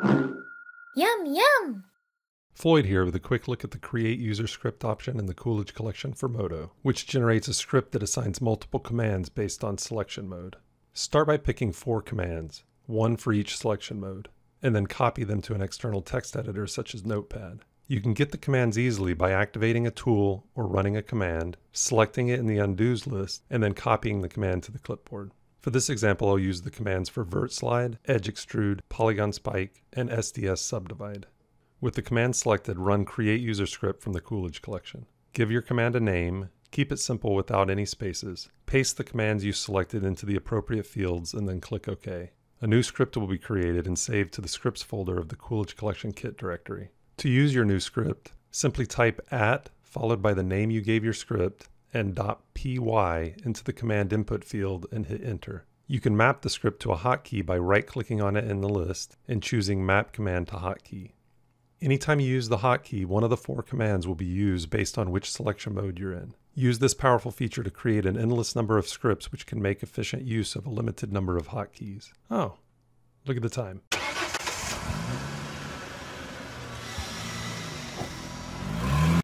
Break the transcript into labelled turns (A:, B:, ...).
A: Yum, yum!
B: Floyd here with a quick look at the Create User Script option in the Coolidge Collection for Modo, which generates a script that assigns multiple commands based on selection mode. Start by picking four commands, one for each selection mode, and then copy them to an external text editor such as Notepad. You can get the commands easily by activating a tool or running a command, selecting it in the undos list, and then copying the command to the clipboard. For this example, I'll use the commands for vert slide, edge extrude, polygon spike, and SDS subdivide. With the command selected, run create user script from the Coolidge collection. Give your command a name, keep it simple without any spaces, paste the commands you selected into the appropriate fields, and then click OK. A new script will be created and saved to the scripts folder of the Coolidge Collection Kit directory. To use your new script, simply type at followed by the name you gave your script and .py into the command input field and hit enter. You can map the script to a hotkey by right-clicking on it in the list and choosing Map Command to Hotkey. Anytime you use the hotkey, one of the four commands will be used based on which selection mode you're in. Use this powerful feature to create an endless number of scripts which can make efficient use of a limited number of hotkeys. Oh, look at the time.